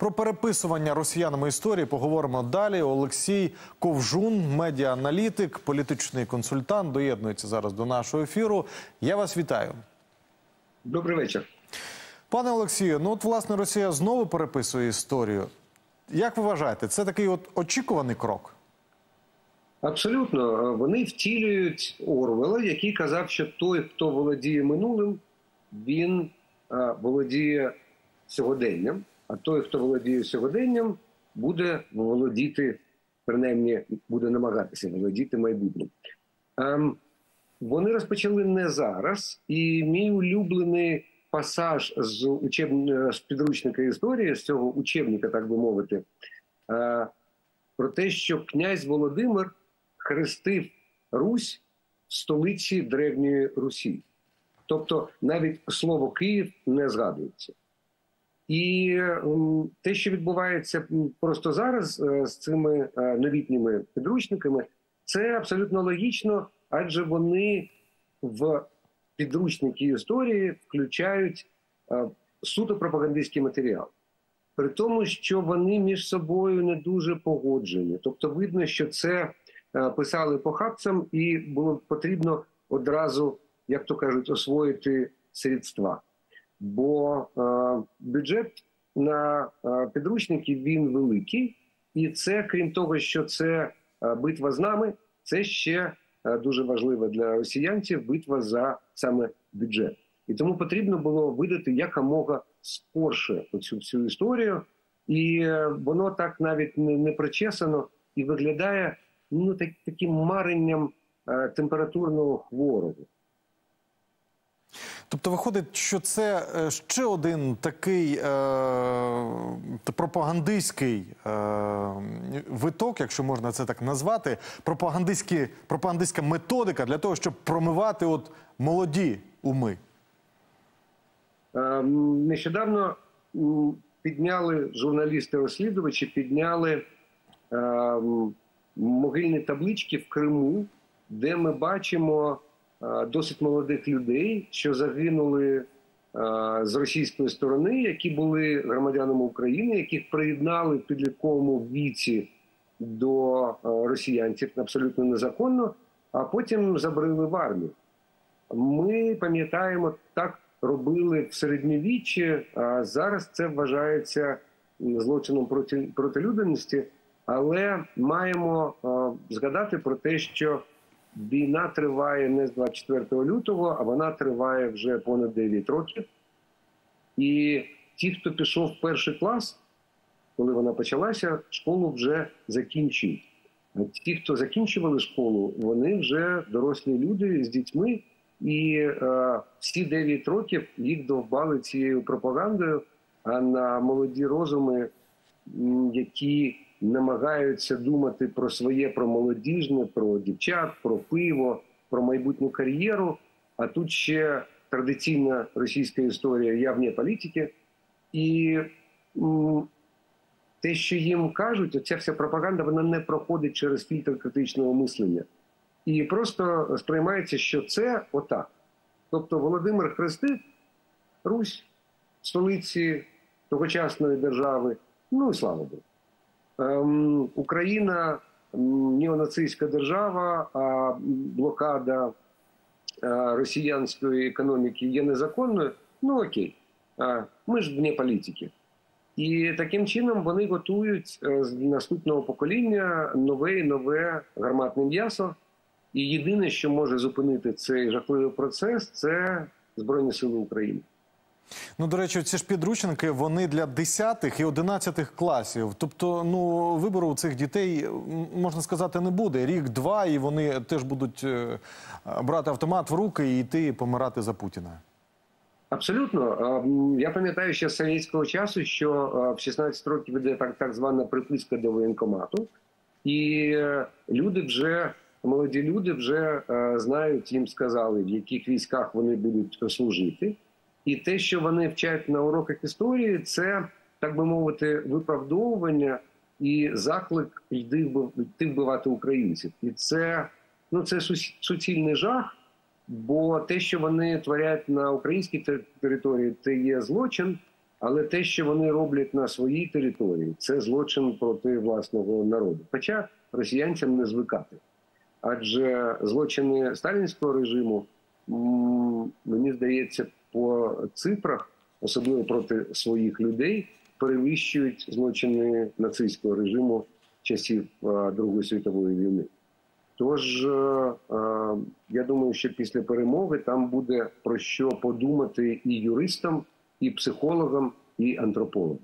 Про переписування росіянами історії поговоримо далі. Олексій Ковжун, медіааналітик, політичний консультант, доєднується зараз до нашого ефіру. Я вас вітаю. Добрий вечір. Пане Олексію, ну от власне Росія знову переписує історію. Як ви вважаєте, це такий от очікуваний крок? Абсолютно, вони втілюють Орвела, який казав, що той, хто володіє минулим, він а, володіє сьогоденням. А той, хто володіє сьогоденням, буде володіти, принаймні буде намагатися володіти майбутнім. Ем, вони розпочали не зараз, і мій улюблений пасаж з учеб... з підручника історії, з цього учебника, так би мовити, е, про те, що князь Володимир хрестив Русь в столиці Древньої Русі. Тобто навіть слово Київ не згадується. І те, що відбувається просто зараз е, з цими е, новітніми підручниками, це абсолютно логічно, адже вони в підручники історії включають е, суто пропагандистський матеріал. При тому, що вони між собою не дуже погоджені. Тобто, видно, що це писали похабцям, і було потрібно одразу, як то кажуть, освоїти средства. Бо е, бюджет на е, підручники він великий, і це, крім того, що це е, битва з нами, це ще дуже важливо для росіянців битва за саме бюджет. І тому потрібно було видати якомога скорше цю всю історію, і воно так навіть не, причесано і виглядає ну так, таким маренням температурного хворого. Тобто виходить, що це е, ще один такий е, пропагандистський е, виток, якщо можна це так назвати, пропагандистські, пропагандистська методика для того, щоб промивати от молоді уми. Е, Нещодавно підняли журналісти-розслідувачі, підняли е, могильні таблички в Криму, де ми бачимо досить молодих людей, що загинули е, з російської сторони, які були громадянами України, яких приєднали в підлітковому віці до е, росіянців абсолютно незаконно, а потім забрали в армію. Ми пам'ятаємо, так робили в середньовіччі, а зараз це вважається злочином проти, проти людяності. Але маємо е, згадати про те, що війна триває не з 24 лютого, а вона триває вже понад 9 років. І ті, хто пішов в перший клас, коли вона почалася, школу вже закінчують. А ті, хто закінчували школу, вони вже дорослі люди з дітьми, і е, всі 9 років їх довбали цією пропагандою. А на молоді розуми, які намагаються думати про своє, про молодіжне, про дівчат, про пиво, про майбутню кар'єру. А тут ще традиційна російська історія я вне політики. І те, що їм кажуть, оця вся пропаганда, вона не проходить через фільтр критичного мислення. І просто сприймається, що це отак. Тобто Володимир хрестив Русь, столиці тогочасної держави, ну і слава Богу. Ем, Україна неонацистська держава, а блокада е, росіянської економіки є незаконною. Ну окей, ми ж вне політики. І таким чином вони готують е, з наступного покоління нове і нове гарматне м'ясо. І єдине, що може зупинити цей жахливий процес, це Збройні Сили України. Ну, до речі, ці ж підручники вони для 10 і 11 класів. Тобто, ну вибору у цих дітей можна сказати не буде. Рік-два, і вони теж будуть е, брати автомат в руки і йти помирати за Путіна. Абсолютно. Я пам'ятаю ще з совєтського часу, що в 16 років іде так, так звана приписка до воєнкомату, і е, люди вже, молоді люди вже е, знають, їм сказали, в яких військах вони будуть служити. І те, що вони вчать на уроках історії, це, так би мовити, виправдовування і заклик вбив- йти вбивати українців. І це, ну, це суцільний жах. Бо те, що вони творять на українській те- території, це є злочин. Але те, що вони роблять на своїй території, це злочин проти власного народу. Хоча росіянцям не звикати. Адже злочини сталінського режиму, мені здається, по цифрах, особливо проти своїх людей, перевищують злочини нацистського режиму часів е, Другої світової війни. Тож е, е, я думаю, що після перемоги там буде про що подумати і юристам, і психологам, і антропологам.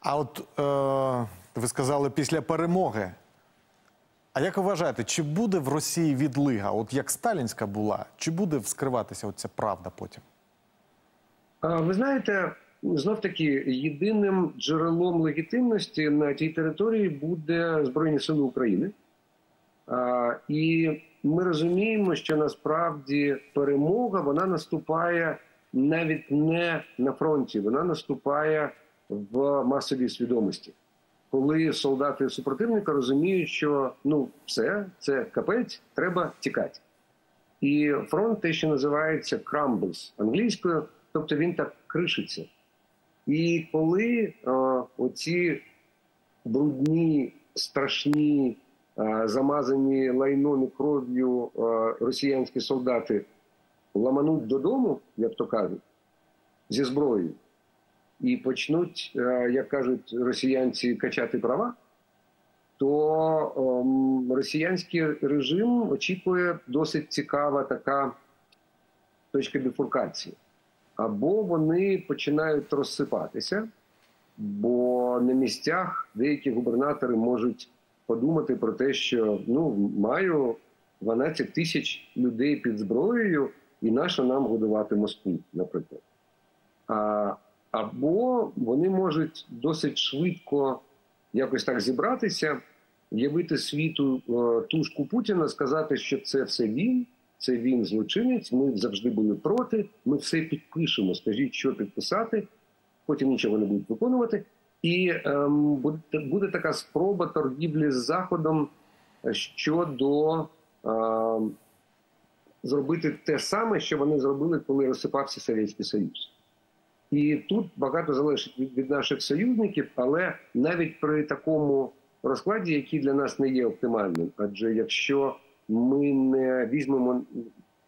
А от е, ви сказали після перемоги. А як ви вважаєте, чи буде в Росії відлига, от як сталінська була, чи буде вскриватися оця правда потім? Ви знаєте, знов таки єдиним джерелом легітимності на тій території буде Збройні Сили України. І ми розуміємо, що насправді перемога вона наступає навіть не на фронті, вона наступає в масовій свідомості. Коли солдати супротивника розуміють, що ну все, це капець, треба тікати. І фронт те, що називається crumbles англійською, тобто він так кришиться. І коли е, оці брудні, страшні, е, замазані лайном і кров'ю е, росіянські солдати ламануть додому, як то кажуть, зі зброєю, і почнуть, е, як кажуть росіянці, качати права, то ем, росіянський режим очікує досить цікава така точка біфуркації. Або вони починають розсипатися, бо на місцях деякі губернатори можуть подумати про те, що ну маю 12 тисяч людей під зброєю, і нащо нам годувати Москву, наприклад. А, або вони можуть досить швидко якось так зібратися, явити світу е, тушку Путіна, сказати, що це все він, це він злочинець. Ми завжди були проти. Ми все підпишемо. Скажіть, що підписати, потім нічого не будуть виконувати. І ем, буде, буде така спроба торгівлі з Заходом щодо ем, зробити те саме, що вони зробили, коли розсипався Совєтський Союз. І тут багато залежить від, наших союзників, але навіть при такому розкладі, який для нас не є оптимальним, адже якщо ми не візьмемо,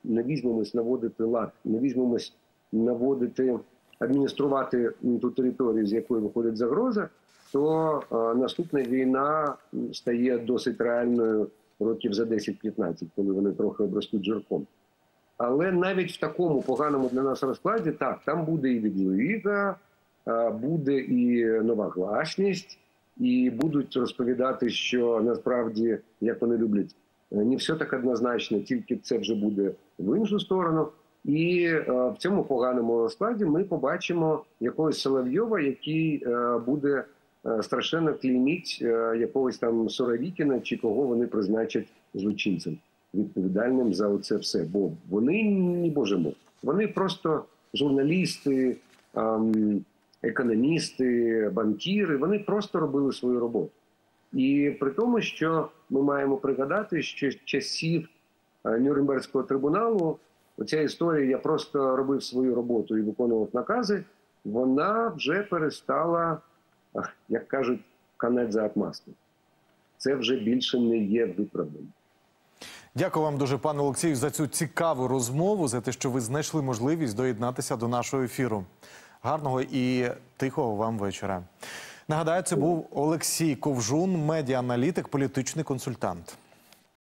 не візьмемось наводити лад, не візьмемось наводити, адмініструвати ту територію, з якої виходить загроза, то е, наступна війна стає досить реальною років за 10-15, коли вони трохи обростуть жирком. Але навіть в такому поганому для нас розкладі, так, там буде і е, буде і нова гласність, і будуть розповідати, що насправді, як вони люблять, не все так однозначно, тільки це вже буде в іншу сторону. І е, в цьому поганому розкладі ми побачимо якогось Соловйова, який е, буде е, страшенно клейміть е, якогось там Суровікіна чи кого вони призначать злочинцем відповідальним за це все. Бо вони не боже мой, вони просто журналісти, ем, економісти, банкіри. Вони просто робили свою роботу. І при тому, що ми маємо пригадати, що з часів е, Нюрнберзького трибуналу оця історія я просто робив свою роботу і виконував накази. Вона вже перестала, як кажуть, канець за отмазки. Це вже більше не є виправданим. Дякую вам дуже, пане Олексію, за цю цікаву розмову, за те, що ви знайшли можливість доєднатися до нашого ефіру. Гарного і тихого вам вечора. Нагадаю, це був Олексій Ковжун, медіа-аналітик, політичний консультант.